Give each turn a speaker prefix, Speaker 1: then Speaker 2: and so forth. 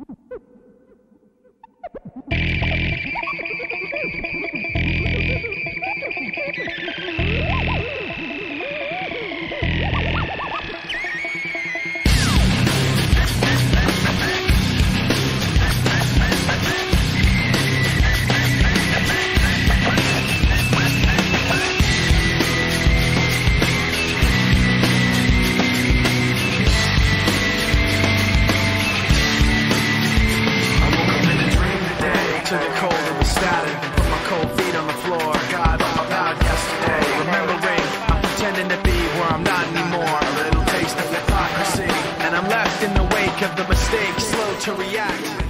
Speaker 1: Mm-hmm. should the cold, it was static. Put my cold feet on the floor. God, oh I'm about yesterday. Remembering, I'm pretending to be where I'm not anymore. A little taste of hypocrisy. And I'm left in the wake of the mistake, slow to react.